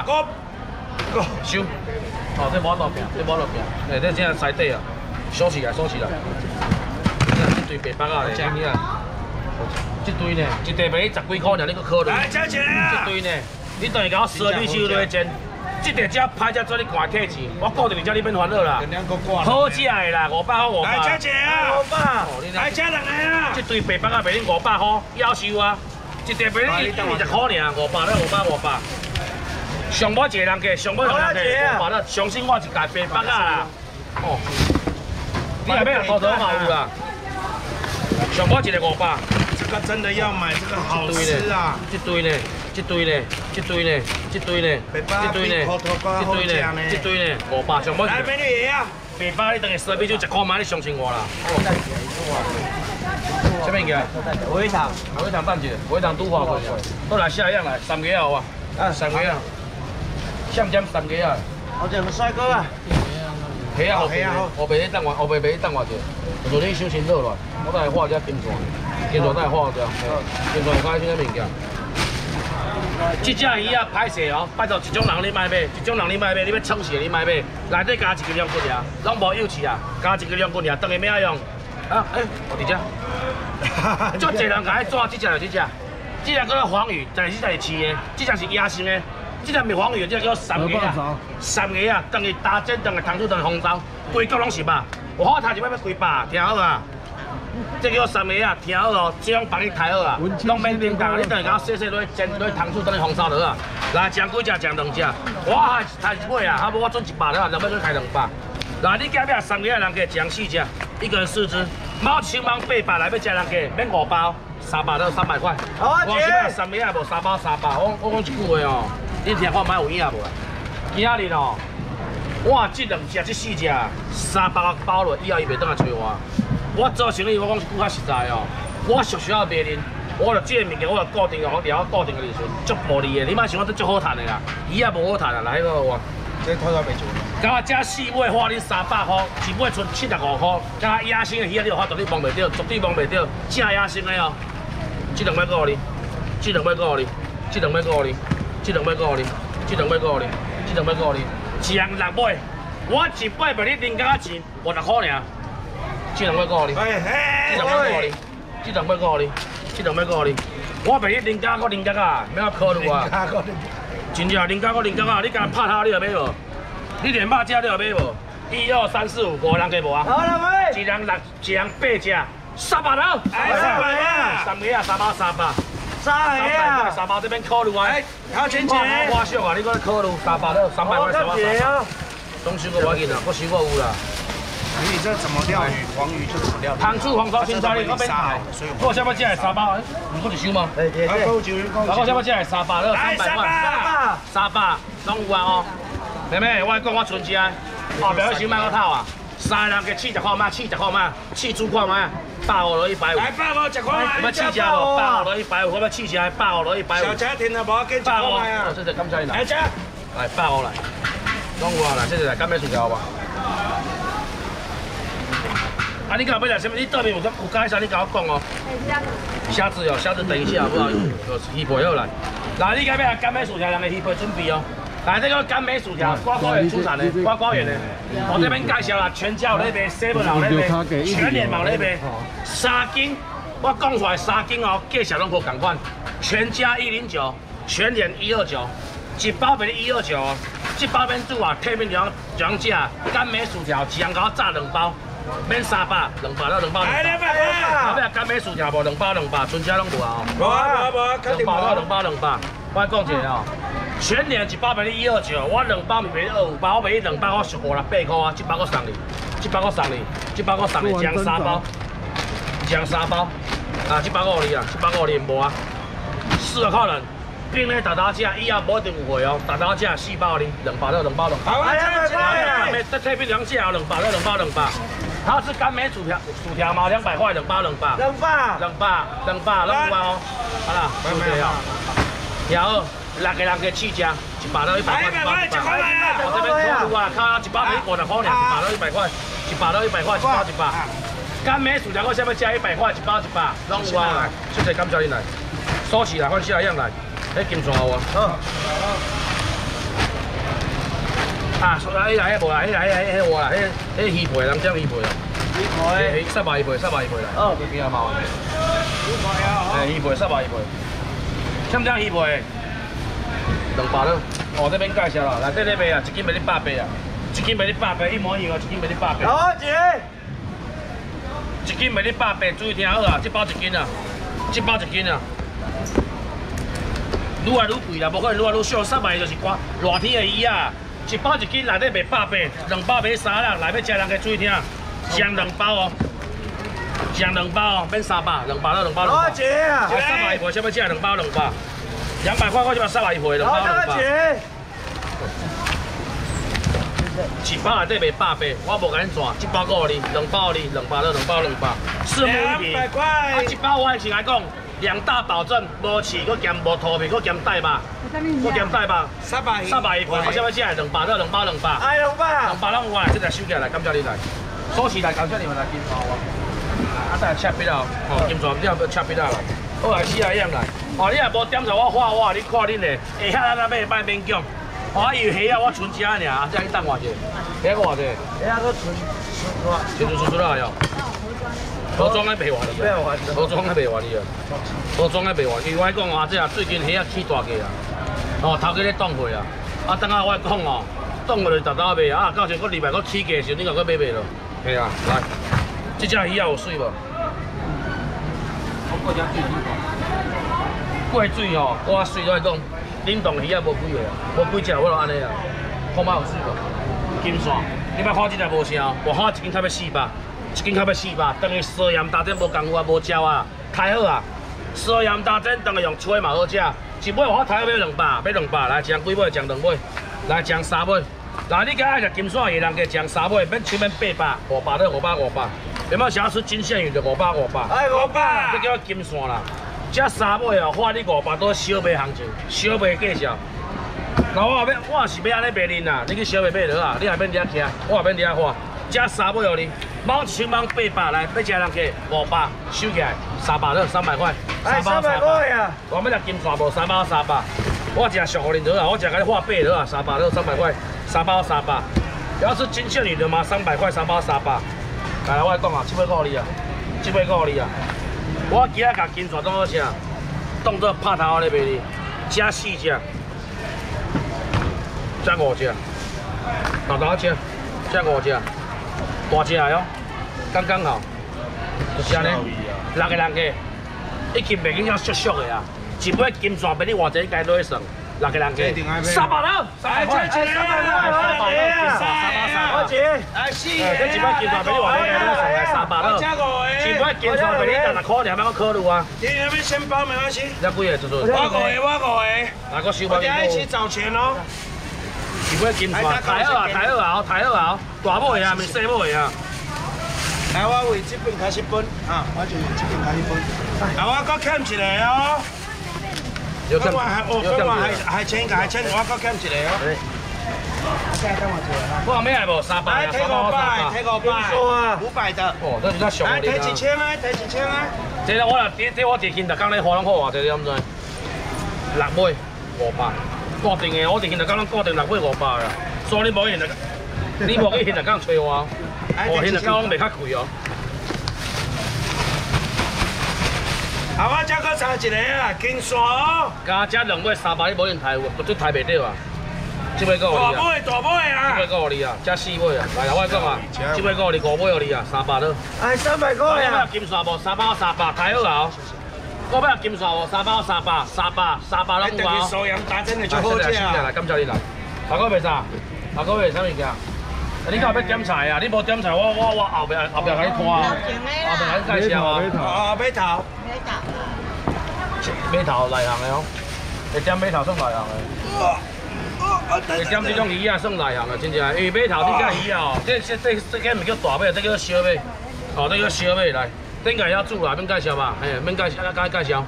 哥，哥收。哦，这无落边，这无落边，哎，这正西底啊，收起来，收起来。这堆白巴啊，这你啊，这堆呢，一袋卖十几块呢，你搁考虑？来，交钱啊！这堆呢，你等于甲我十二米收落去煎，这袋只拍只做你挂客钱，我固定你叫你免烦恼啦。好食的啦，五百块五百。来，交钱啊！五百。来，加两个啊！这堆白巴啊，卖你五百块，要收啊！一袋卖你二十块尔，五百了，五百五百。上尾一个人价，上尾一个人价，我了，相信我是家白北啊！哦，你还要头头嘛有啦？上尾一个五百，这个真的要买，这个好吃啊！这堆呢？这堆呢？这堆呢？这堆呢？这堆呢？这堆呢？这堆呢？五百上尾。来美女爷啊！白北你等于十米就一块嘛，你相信我啦！什么个？尾场，尾场等一下，尾场拄好过，都来下一样来，三个好啊！啊，三个啊！像这三个啊！我这个帅哥啊！系啊，系啊，后背等我，后背背等我者。昨天收钱好了，我等下画只金钻，金钻等下画只，金钻开什么物件？这只鱼啊，歹势哦！拜托，一种人你买买，一种人你买买，你要冲死你买买，内底加一个两骨尔，拢无有刺啊，加一个两骨尔，当然咩用？啊，哎，我伫只，足济人甲伊抓，这只这只，这只叫做黄鱼，但是这是饲的，这只是野生的。这个蜜黄鱼，这叫三个啊，三个啊，等于打针，等于糖醋，等于红烧，规个拢是吧？我好头就要要几百，听好啊？这叫三个啊，听好哦，这样帮你抬好啊，拢免冰干，你等于甲我细细落去煎，落去糖醋，等于红烧了啊。来，讲几只，讲两只，我还抬一尾啊，还无我准一百了，两百去开两百。来，你隔壁三个人给讲四只，一个人四只，猫青猫八百来要加人给，免五包，三百到三百块。好啊，姐。三个也无三包三百，我我讲一句话哦。你听看买有影无？今仔日哦，我这两只、这四只三百包了，以后伊袂当来找我。我做生意我讲是较实在哦。我俗俗要卖恁，我就这物件我就固定哦，我调固定个利润，足无利的。你莫想讲这足好赚的啦，伊也无好赚啊，来个我。这偷偷卖出。甲我加四尾花你三百块，一尾剩七十五块。加野生的鱼啊，你有法度你摸袂到，绝对摸袂到，正野生的哦。这两尾够你，这两尾够你，这两尾够你。这两百个哩，这两百个哩，这两百个哩，一人六百，我一百卖你零加钱，五十块尔。这两百个哩，这两百个哩，这两百个哩，这两百个哩，我卖你零加个零加啊，免考虑啊。真正零加个零加啊，你敢拍他你要买无？你连肉只你要买无？一二三四五，五人计无啊？好两位。一人六，一人八只，三百了。哎，三百啊！三个啊，三百三百。三百啊！三百这边考虑啊！哎，好钱钱！我少啊，你搁考虑三百了，三百块三百三。东西我要紧啦，我收过有啦。你这怎么钓鱼？黄鱼就怎么钓？糖醋黄烧青菜，那边海。我下面进来三百，你不是收吗？对对对。我下面进来三百了，三百块。三百，三百，拢有啊哦。妹妹，我讲我存钱，后边要收买个套啊。三个人给七十块嘛，七十块嘛，七猪块嘛。百五落一百五，来百五十块，有要试吃无？百五落一百五，我要试吃，百五落一百五。小家庭的无要跟百五啊！这是甘菜来。来吃，来百五来，拢有啊来，这是来甘咩薯条吧？啊，你讲要来什么？你对面有有介绍，你跟我讲哦。虾子哦，虾子等一下好不好？有鱼皮好来。来，你讲要来干咩薯条，两个鱼皮准备哦。来，这个甘梅薯条，瓜瓜园出产的，瓜瓜园的。我这边介绍了全家有那边，seven 有那边，全联有那边。三斤，我讲出来三斤哦，介绍拢无同款。全家一零九，全联一二九，一包卖你一二九哦。这包面煮啊，特别两两只甘梅薯条，一人给我炸两包，免三百，两百了两包。来两百啊。后壁甘梅薯条无两包两百，全家拢无啊。无啊无啊，两包了两包两百，我讲一下哦。全年一包卖你一二九，我两包卖你二五八，我卖你两包我是五六八块啊，一包我送你，一包我送你，一包我送你，将三包，将三包，啊，一包我你啊，一包我你无啊，四个客人，并咧大大只，以后无一定有货哦，大大只四包你，两包了两包两包，好啊，来，再特别两只啊，两包了两包两包，它是干梅薯条，薯条嘛，两百块两包两包，两包，两包两包两包哦，好啦，薯条，条。六个人嘅试食，一百到一百块，一百一百块。我这边考虑啊，卡一包五十块，一百到一百块，一百到一百块，一包一百。干梅薯条我下面加一百块，一包一百，拢有啊。谢谢感谢你来，收起来，换下一样来。哎，金串好啊。啊，所以迄来迄无啦，迄来迄迄我啦，迄迄鱼皮，人叫鱼皮啦，鱼皮，三百鱼皮，三百鱼皮啦。哦，几啊毛？鱼皮啊，哎，鱼皮三百鱼皮，像这样鱼皮，两百了。哦，这边介绍啦，来这咧卖啊，一斤卖你百八啊，一斤卖你百八，一模一样，一斤卖你百八。好姐，一斤卖你百八，注意听好啊，这包一斤啊，这包一斤啊。愈来愈贵啦，无可能愈来愈少，三百就是关热天的鱼啊。一包一斤内底卖百八，两包买三人，来要食人个注意听，上两包哦，上两包哦，免三百，两百了，两包两好包。姐三百一回，想要食两包两包，两百块我就要三百一回，了好。大姐，一包内底卖百八，我无甲你赚，一包够你，两包你，两包了，两包两包，四目一百啊，块一，包我还是来讲，两大保证，无刺，佮咸无土皮，佮咸带吧，佮咸带吧，三百三百一块，我想要食两百了，两包两包，哎，两包两，包咱有啊，这台收起来，感谢你来，锁匙来，感谢你们来金华我，啊，再来切笔啊，哦，金华你要不要切笔啊来？好来，四啊样来，哦，你若无点着我画我，你看恁的，下遐咱买卖免讲，哦，伊有虾啊，我存只尔，啊，这样你等我者，虾个偌者，哎呀，个纯纯话，全部出出来哟，包装还卖完哩啊。不要玩包装还卖完哩啊，包装还卖完。因为我讲啊，这啊最近虾啊起大价啊，哦头家咧冻货啊，啊等下我讲哦，冻货就逐道卖啊，到时佫礼拜佫起价的时候，你甲佫买卖咯。系啊，来，这只鱼啊有水无？我过只水过水吼，我啊水来讲，冷冻鱼啊。无几个啊，无几只我就安尼啊，看嘛有水无？金线，你别看这只无啥？我看一斤差要四百，一斤差要四百，等于烧盐大针无功夫啊，无焦啊，太好啊！烧盐大针等于用吹嘛好食，一尾我太好买两百，要两百，来将几尾将两尾，来将三尾。来，你今爱食金线的人，加将三尾，免手免八百，五百到五百五百，有没有想要吃金线鱼就五百五百。哎，五百这，叫金线啦。这三尾哦，花你五百多小卖行情，小卖介绍。那我后要，我是要安尼卖恁啦，你去小卖买落啊，你后边伫遐徛，我后边伫遐花。这三尾哦你，猫一千猫八百来，要食人家五百，收起来三百了，三百块。哎，三百块呀，我要食金线无三包三百，我食熟互恁落啊，我食甲你画八落啊，三百了三百块，三包三百。要是金线女的嘛，三百块三包三百。来来，我来讲啊，这尾够你啊，这尾够你啊。我今仔甲金线当做啥？当做拍头咧卖你，加四只，加五只，大大只，加五只，大只的哦，刚刚好，就是安尼。六个人个，一斤袂紧要俗俗的啊，一尾金线俾你偌济该落去算，三百了，三百块，哎三百块三百了，好三百三百。好姐，哎这一摆金线俾你偌济该落去算，来三百了。加五一个，摆金线俾你十六块，你还要考虑啊？你那边先包没关系，你几个就是？我五个我五个，哪个收我包给我？等下一起找钱哦。一尾金线，抬好啊，抬好啊，抬好啊，大尾啊，咪细尾啊。来，我为这边开始分啊，我就为这边开始分。啊，我搁欠一个哦。有我还我我还还欠个还欠，我搁欠一个哦。我后面还无三百三百三五百，百。提五百，五百的。哦，这比较俗来，的提一千啊，提一千啊。这个我啦，这这我地勤特工咧花拢好偌济，你知唔知？六尾五百，固定的，我地勤特工拢固定六尾五百啦。所以你无去现特，你无去现特工找我，哦，现特工拢袂较贵哦。啊，我再搁差一个啊，金线哦，加这两尾三百，你无用抬有，绝对抬袂到啊。这尾够你啊，大尾大尾这啊尾。够你啊，加四尾啊。来啦，我讲啊，这尾够你，五尾你啊，三百了。哎，三百我要块呀，金线无？三百三百，抬好啊。我要金线无？三百三百，三百三百来，拢有啊等于。收阳打针的就来，好来，食啊。来，感谢你来。大哥卖啥？大哥卖啥物件？你今日要点菜啊？你无点菜，我我我后壁后壁甲你拖啊，后壁甲你介绍啊。哦，买头。码头内行的哦，会点码头算内行的，会点这种鱼啊算内行的，真正。因为码头这只鱼啊，这这这这个唔叫大尾，这叫小尾。哦，这叫小尾来。顶个要煮啦，免介绍吧？嘿，免介绍，介介绍。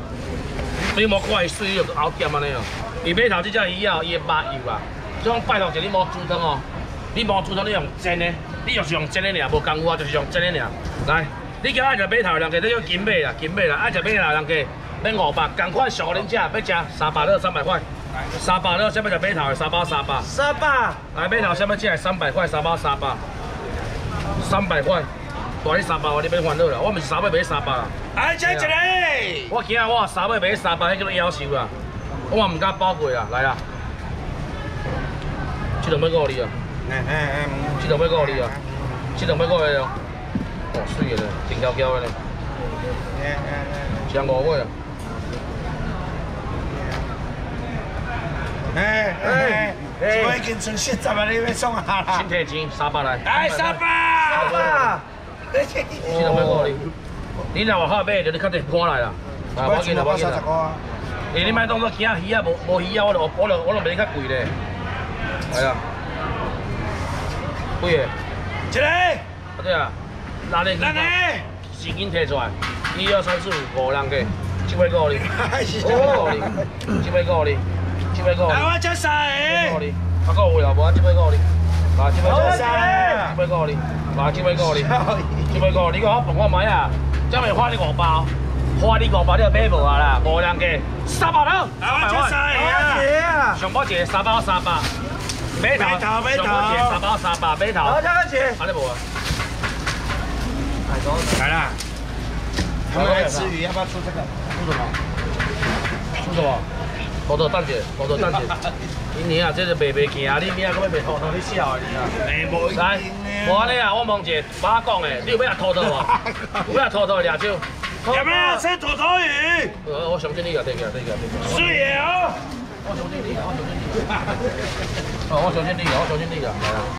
你无看伊水，你就熬咸安尼哦。伊码头这只鱼啊，伊的肉油啊，这种拜托者你无煮汤哦，你无煮汤你用煎的，你就是用煎的尔，无功夫啊，就是用煎的尔。来，你今爱食码头人家，这叫金马啦，金马啦，爱食码头人家免五百，同款上恁食要食三百到三百块，沙巴，你下面就买头的沙巴沙巴。沙巴，来买头下面只系三百块沙巴沙巴，三百块。大你沙巴，你别烦恼啦，我唔是三百买三百啦。来吃一个。我今日我三百买三百，迄叫做夭寿啦。我嘛唔敢包过啦，来啦。这两要五厘啊，嗯嗯嗯。这两要五厘啊，这两要五厘哦。哦，水的咧，静悄悄的咧。嗯嗯嗯。上五尾啊。哎哎哎！我已经剩四十啊，你要送下啦先。提钱三百来。来沙巴。沙巴，这两要五厘。你若话好买，就你较地搬来啦。啊，我见啦，我见啦。诶，你莫当作惊鱼啊，无无鱼啊，我就我就我就卖较贵咧。系啊。几个？一个。啊对啊。哪里？哪里？时间摕出来。一二三四五五人个，七百 五哩。七百五哩。七百五哩。七百五哩。来，我吃晒。七百五哩。啊，够有啦，无啊，七百五哩。啊，七百五哩。七百五哩。啊，七百五哩。七百五，你讲我帮我买啊？这咪花你五包，花你五包你就买无啊啦，五人个三百两。来，我吃晒啊！姐啊，上包一个三包三百，买头买头买头上包一个三包三百，买头。来啦。我们来吃鱼，要不要出这个？出什么？出什么？土豆蛋姐，土豆蛋姐。今年啊，这是卖卖行啊，你明仔个要你笑啊你啊！哎，无一来，无安尼啊，我问一下，爸讲的，你有要土豆无？有要土豆抓手？有没有吃土豆鱼？呃，我相信你啊，对个对个对个。是耶哦。我小心点啊，我相信你。哦，我相信你啊，我小心点，啊。